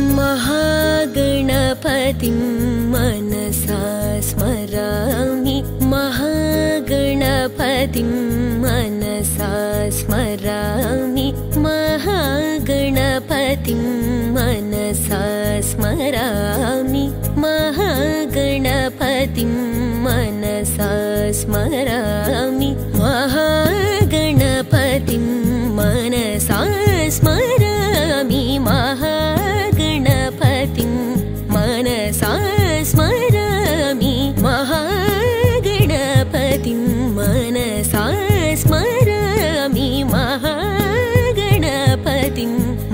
महागणपतिं मनसा स्मरामि। महागणपतिं मनसा स्मरामि। महागणपतिं मनसा स्मरामि। महागणपतिं मनसा स्मरामि। महागणपतिं मनसा स्मरामि। महा स्मरामि महागणपतिं।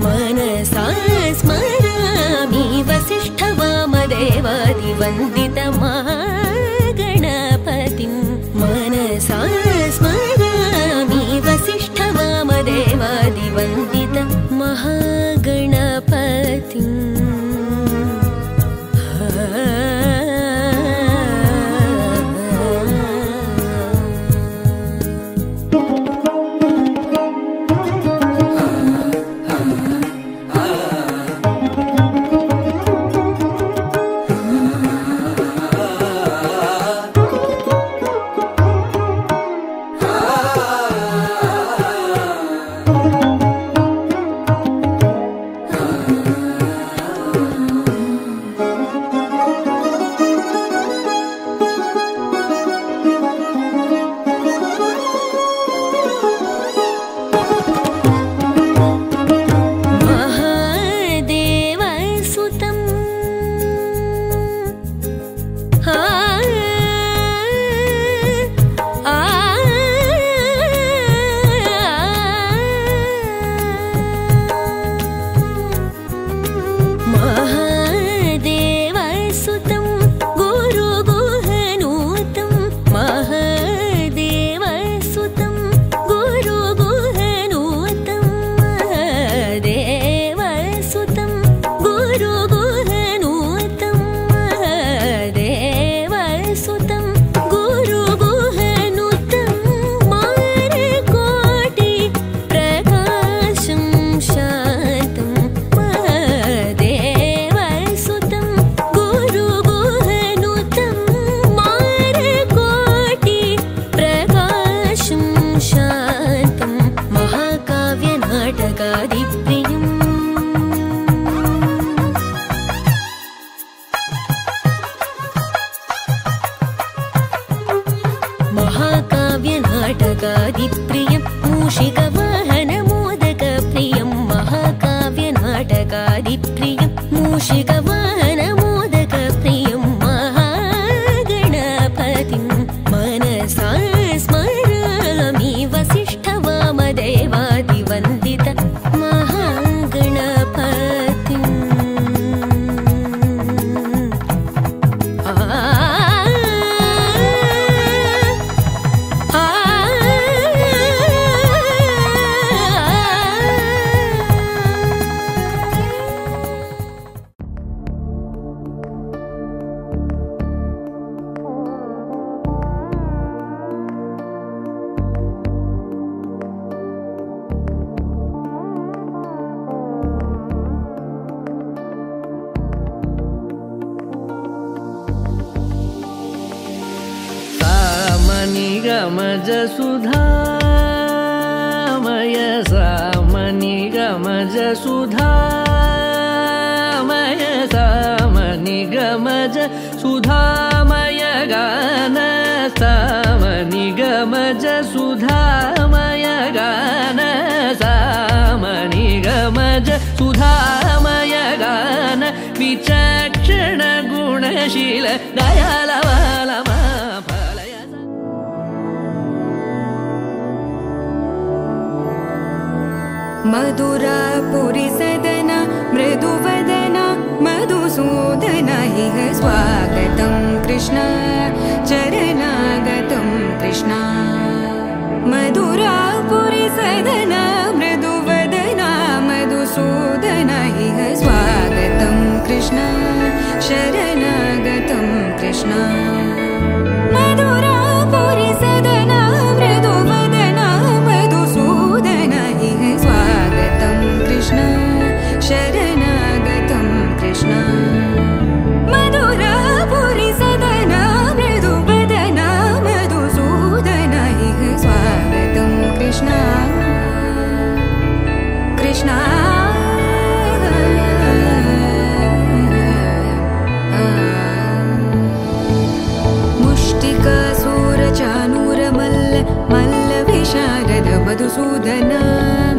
मनसा स्मरामि वसिष्ठमामदेवादिवन्दितमा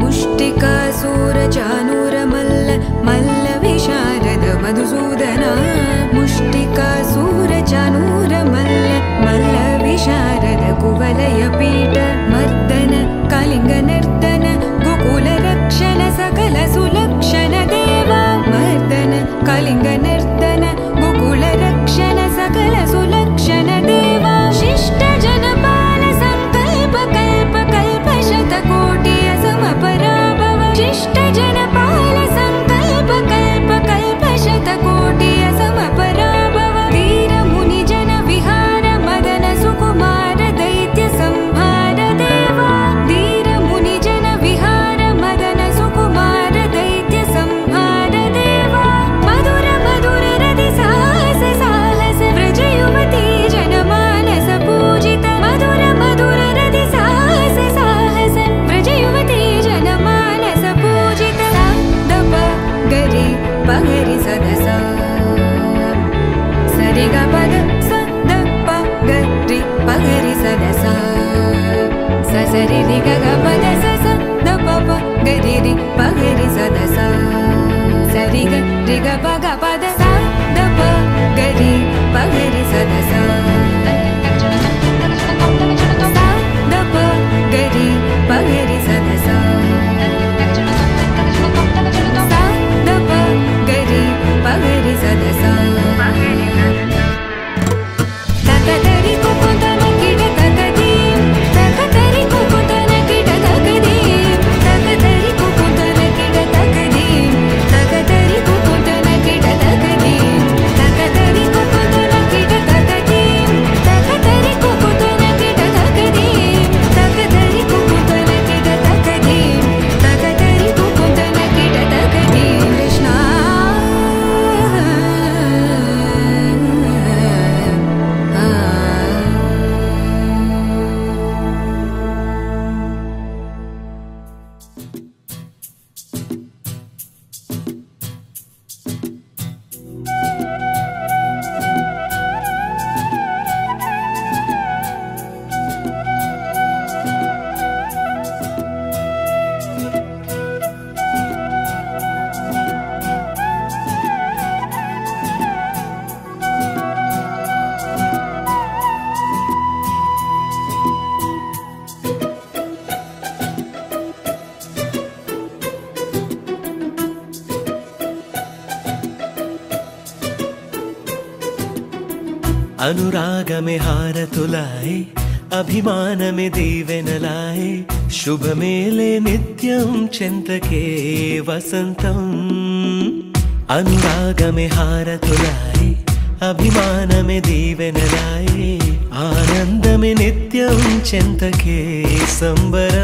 मुष्टिकासूरचानूरमल्ल मल्लविशारद मधुसूदन। मुष्टिकासूरचानूरमल्ल मल्लविशारद कुवलयपीठ అనురాగమే హారతులాయే అభిమానమే దీవెనలాయే శుభమేలే నిత్యం చెంతకే వసంతం. అనురాగమే హారతులాయే అభిమానమే దీవెనలాయే ఆనందమే నిత్యం చెంతకే సంబరం.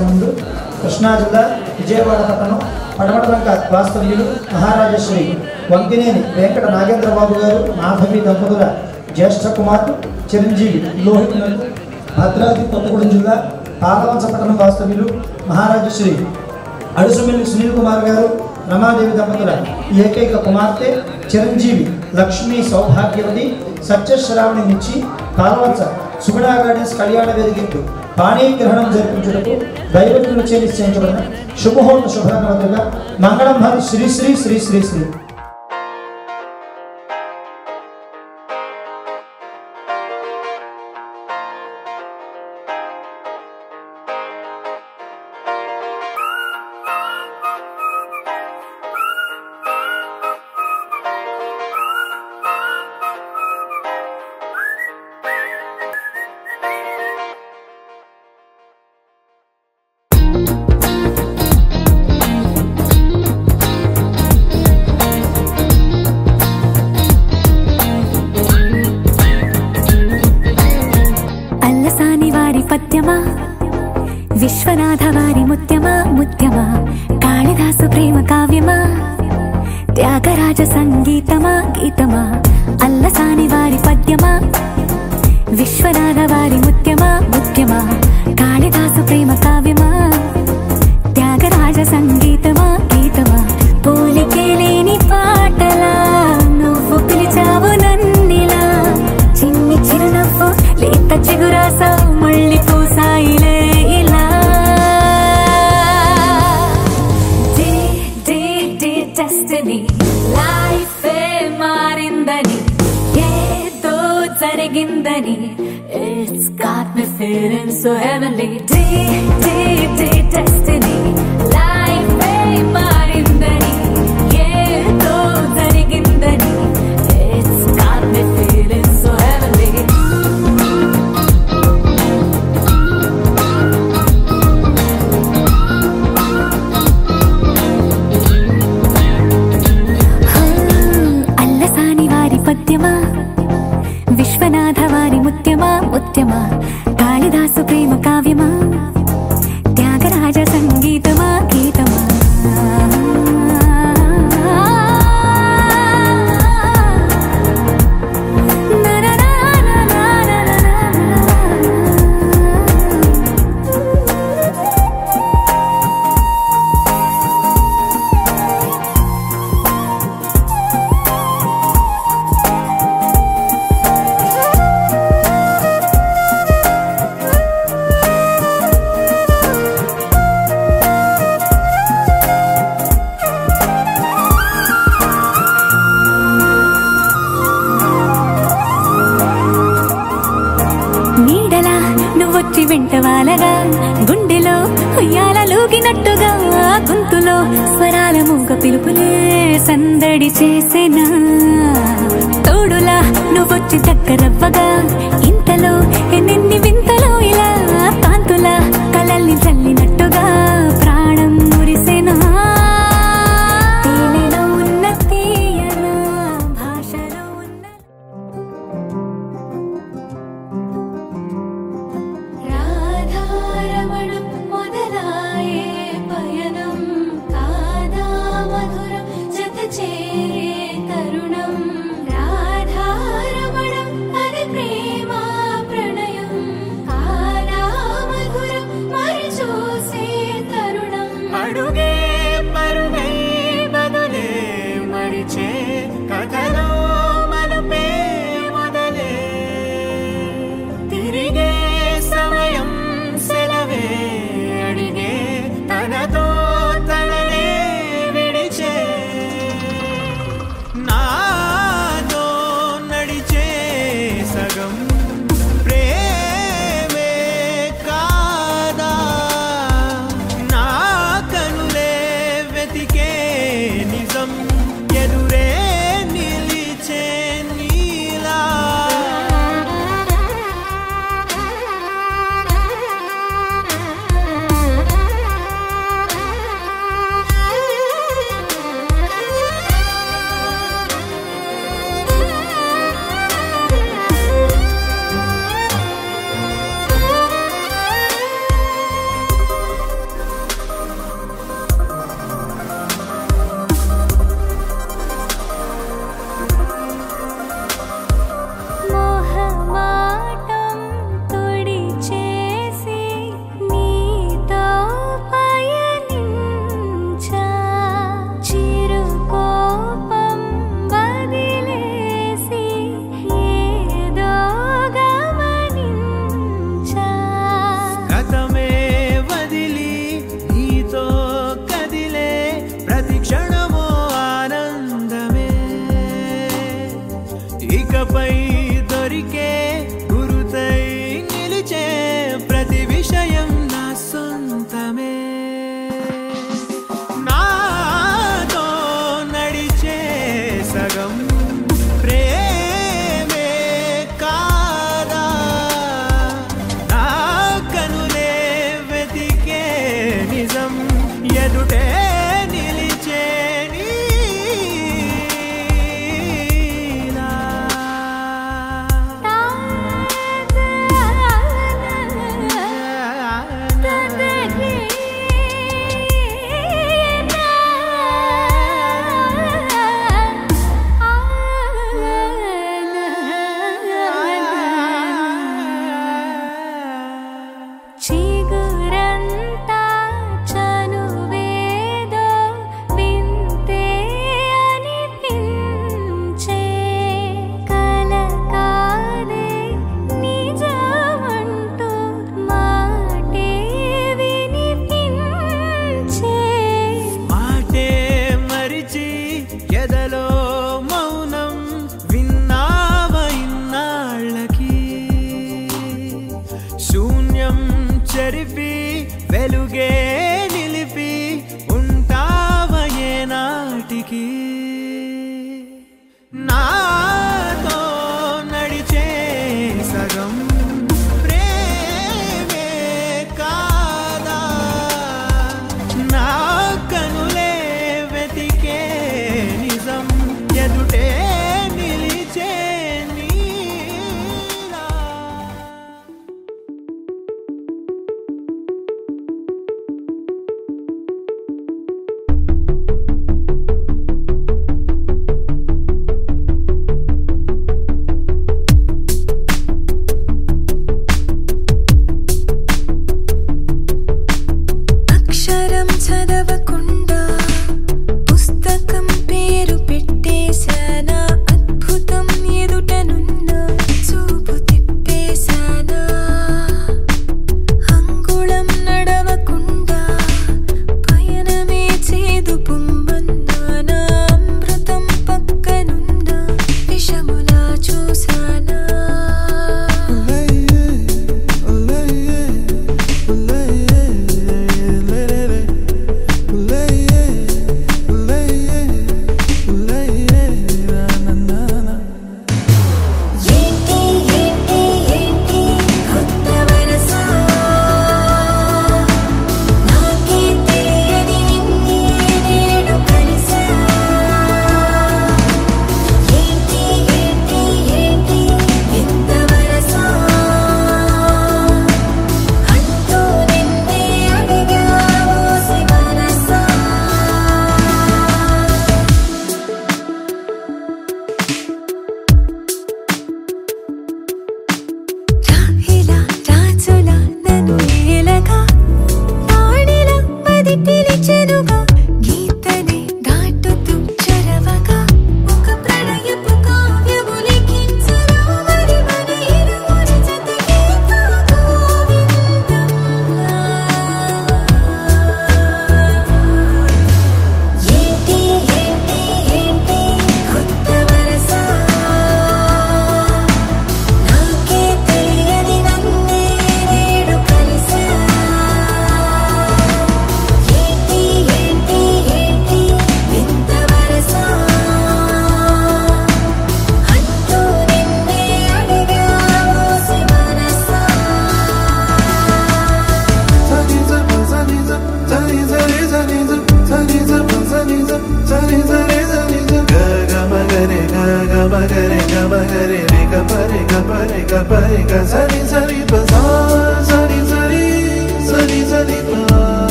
ముందు కృష్ణా జిల్లా విజయవాడ పట్టణం పడమటలంక వాస్తవ్యులు మహారాజశ్రీ వంకినేని వెంకట నాగేంద్రబాబు గారు మాధవి దంపతుల జ్యేష్ఠ కుమార్తె చిరంజీవి లోహిత్ భద్రాద్రి కొత్తగూడెం జిల్లా పాలవంచపట్నం వాస్తవ్యులు మహారాజశ్రీ అడుసుమిల్లి సునీల్ కుమార్ గారు రమాదేవి దంపతుల ఏకైక కుమార్తె చిరంజీవి లక్ష్మీ సౌభాగ్యవతి సత్యశ్రావణి నుంచి పాలవంచ సుగుణా గార్డెన్స్ కళ్యాణ వేదికకు పాణీగ్రహణం జరిపించుటకు దైవజ్ఞులు చే నిశ్చయించబడిన శుభహోత శుభాగమతుగా మంగళం Shri Shri Shri Shri Shri. We're feeling so heavenly. Deep, deep, deep destiny.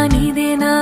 जाने देना।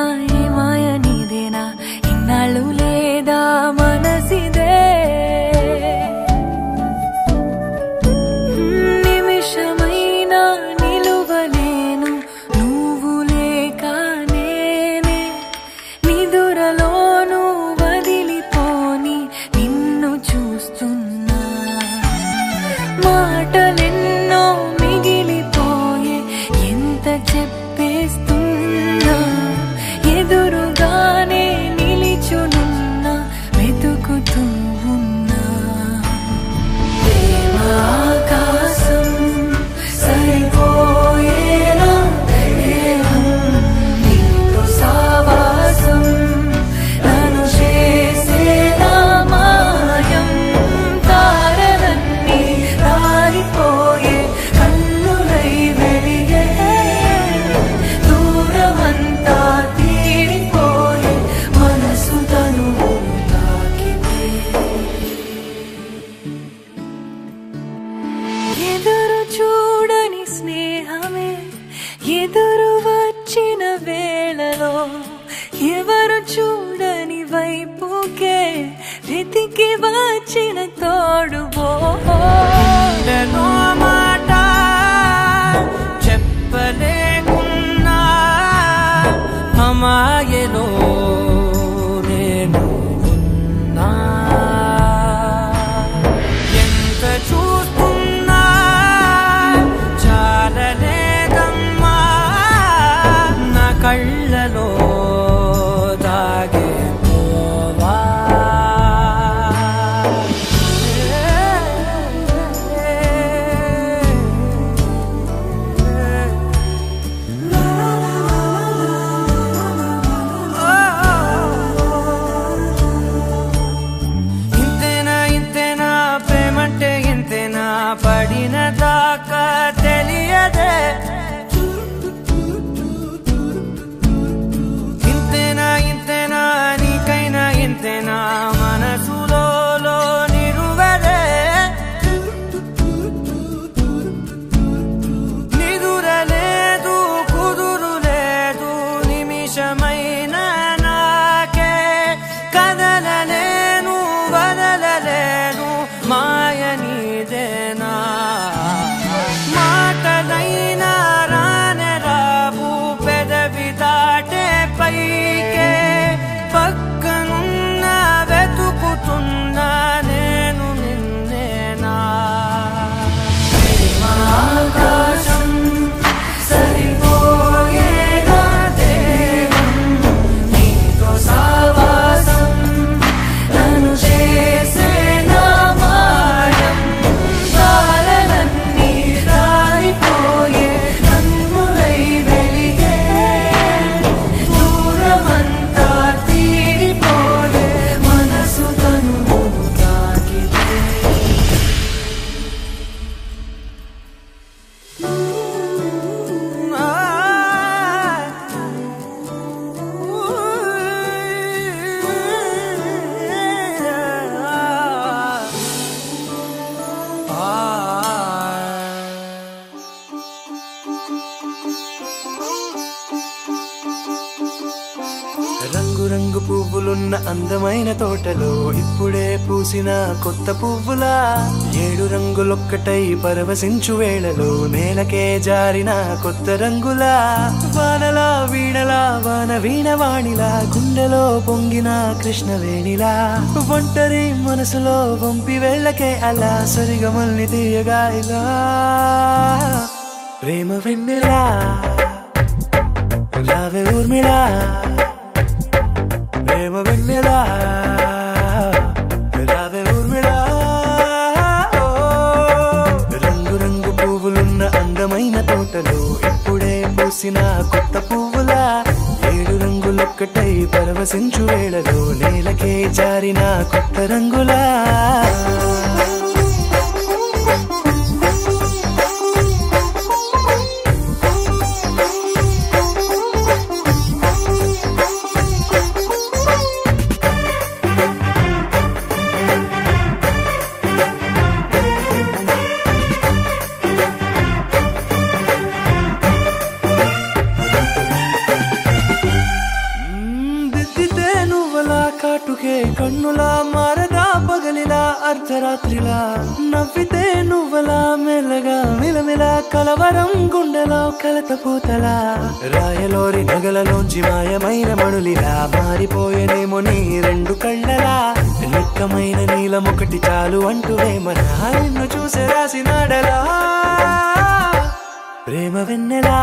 ఒక్కటై పరవశించు వేళలో నేలకే జారిన కొత్త రంగులా వానలా వీణలా వాన వీణవాణిలా గుండెలో పొంగిన కృష్ణవేణిలా. ఒంటరి మనసులో పంపి వెళ్ళకే అలా సరిగమల్ని తీయగా ప్రేమ వెన్నెలా ఊర్మిలా పరవశించు వేళలో నేలకే జారిన కొత్త రంగులా. చాలు అంటూ వేమనా నిన్ను చూసి రాసినాడలా ప్రేమ విన్నెలా?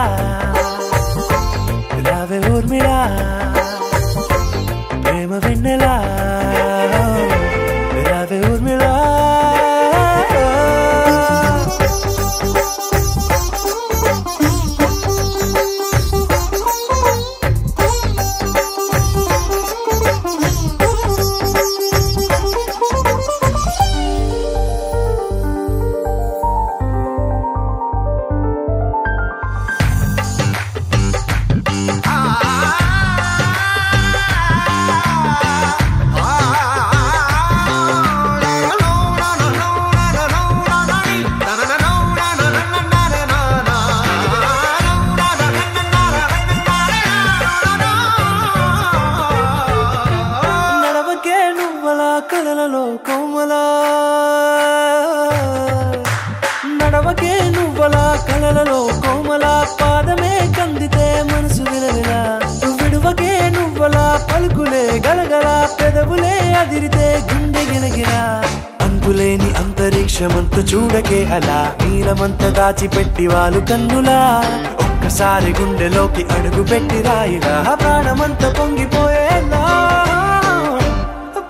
కదిరితే గుండె గిలగిలా. అంతులేని అంతరిక్షమంత చూడకే అలా. నీలమంత దాచిపెట్టి వాళ్ళు కన్నులా. ఒక్కసారి గుండెలోకి అడుగు పెట్టి రాయిరా ప్రాణమంత పొంగిపోయేలా.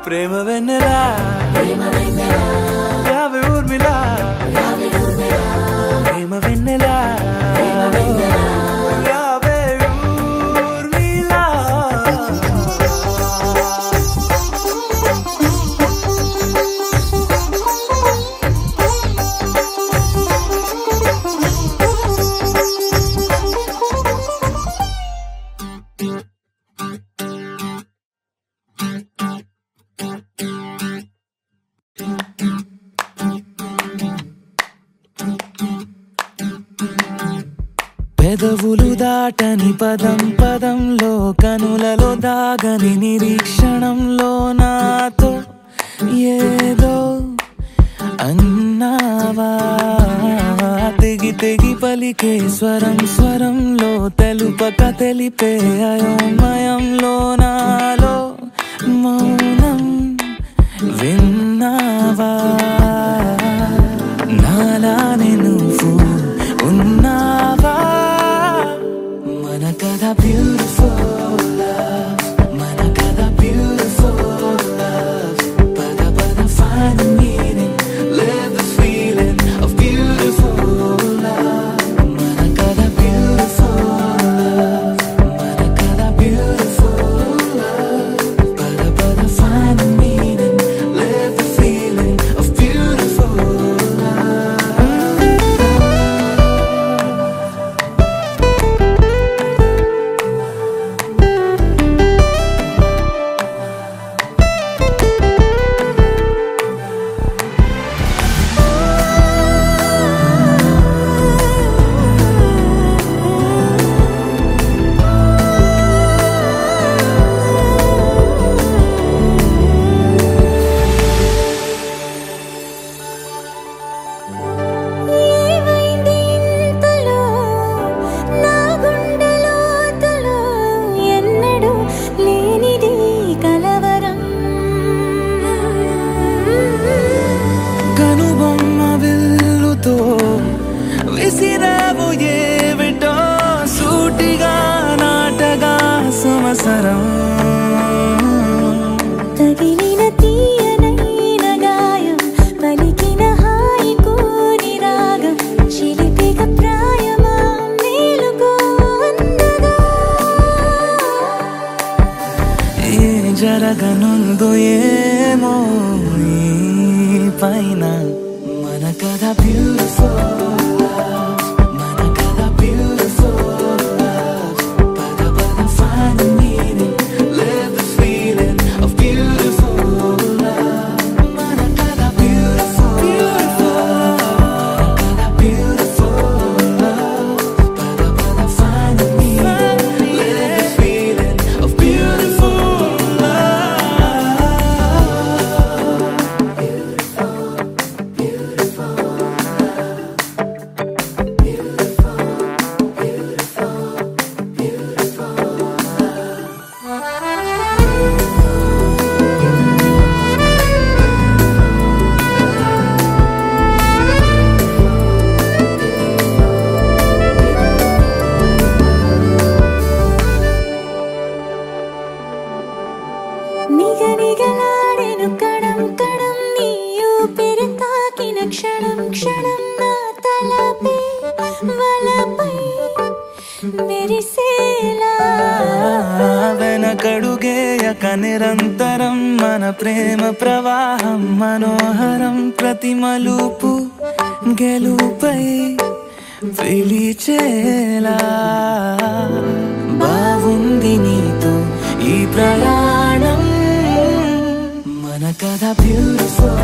ప్రేమ వెన్నరా ప్రేమ వెలుపై పిలిచేలా బాగుంది నీతో ఈ ప్రయాణం. మన కథ బ్యూటిఫుల్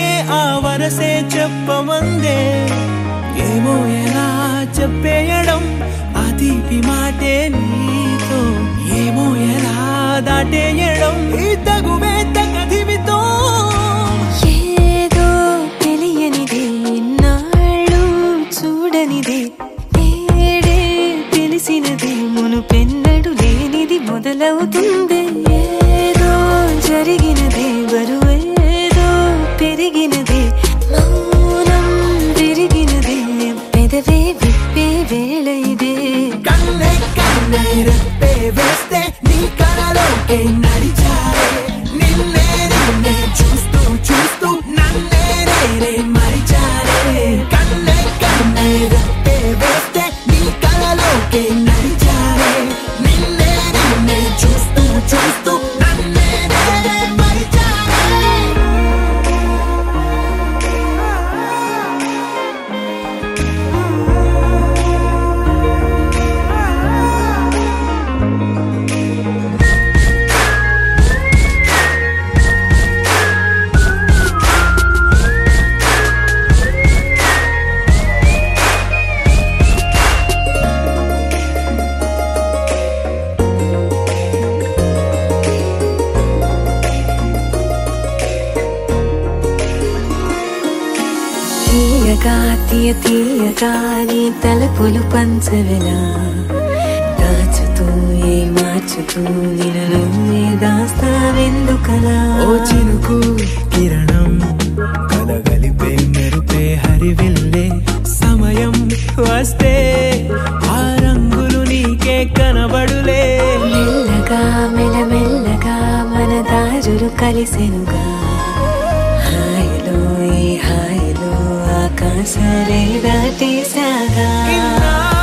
నీకే ఆ వరసే చెప్పమందే. ఏమో ఎలా చెప్పేయడం? ఆ తీపి మాటే నీతో. ఏమో ఎలా దాటేయడం? ఈ తగువే ఏదో తెలియనిది నాళ్ళు చూడనిది. ఏడే తెలిసినది మును పెన్నడు లేనిది మొదలవుతుంది. ain't వెనకాలి తలుపులు పంచవిలా? దాచుతూ ఏ మార్చుతూ నిలలోనే దాస్తావెందుకలా? ఓ చినుకు కిరణం కలగలిపే మెరుపే హరివిల్లే సమయం వస్తే ఆ రంగులు నీకే కనబడులే. మెల్లగా మెల్లమెల్లగా మన దారులు కలిసెనుగా का सरे राते सागा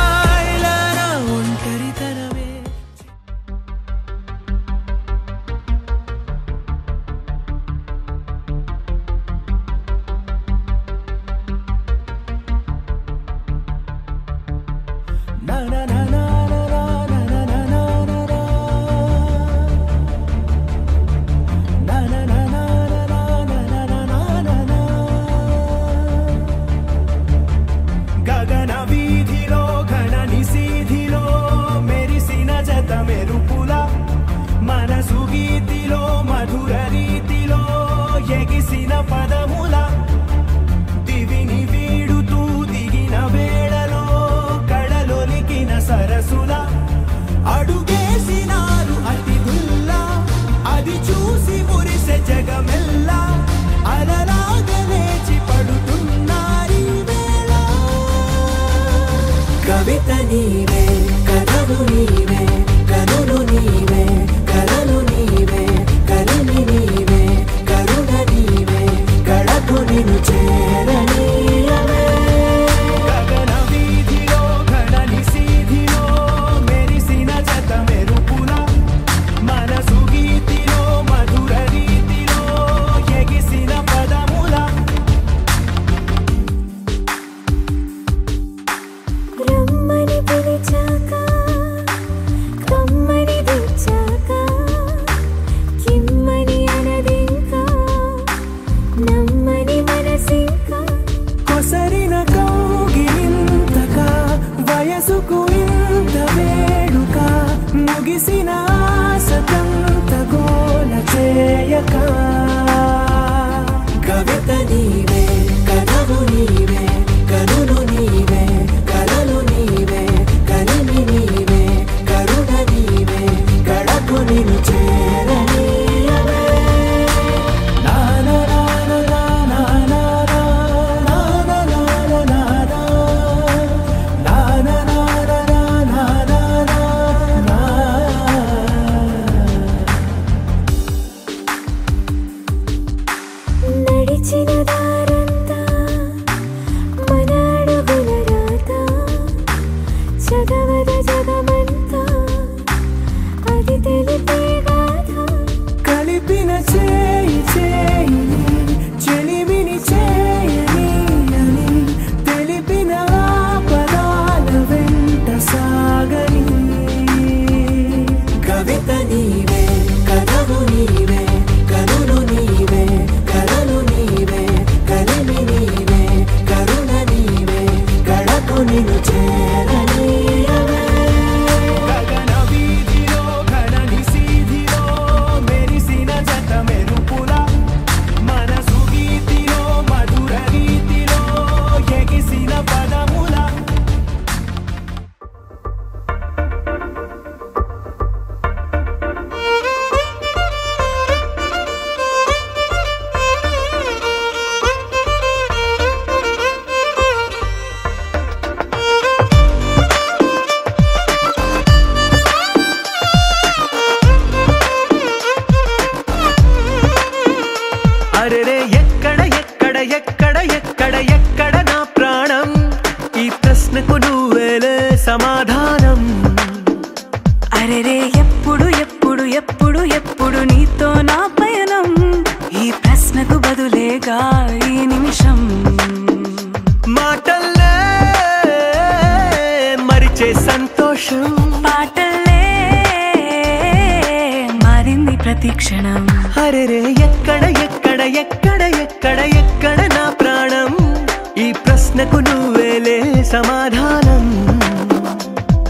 ఎక్కడ ఎక్కడ నా ప్రాణం? ఈ ప్రశ్నకు నువ్వేలే సమాధానం.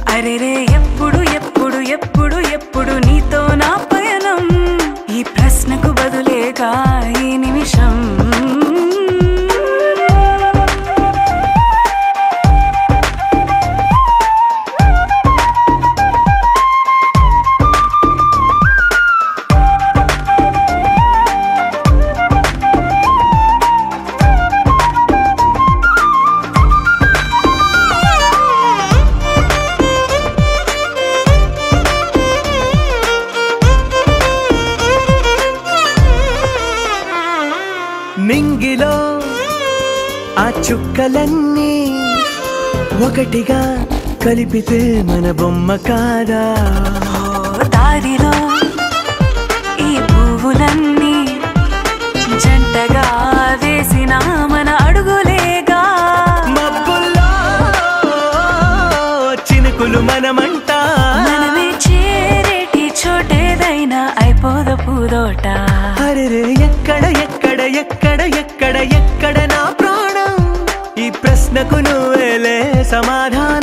అరెరే ఎప్పుడు కలిపితే మన బొమ్మ కాదా? దారిలో ఈ పువ్వులన్నీ జంటగా వేసిన మన అడుగులేగా. మబ్బుల్లో చినుకులు మనమంట? మనమే చేరేటి చోటేదైనా అయిపోద పూదోట అరెరే ఎక్కడ ఎక్కడ ఎక్కడ ఎక్కడ ఎక్కడ నా ప్రాణం? ఈ ప్రశ్నకు నువ్వేలే సమాధానం.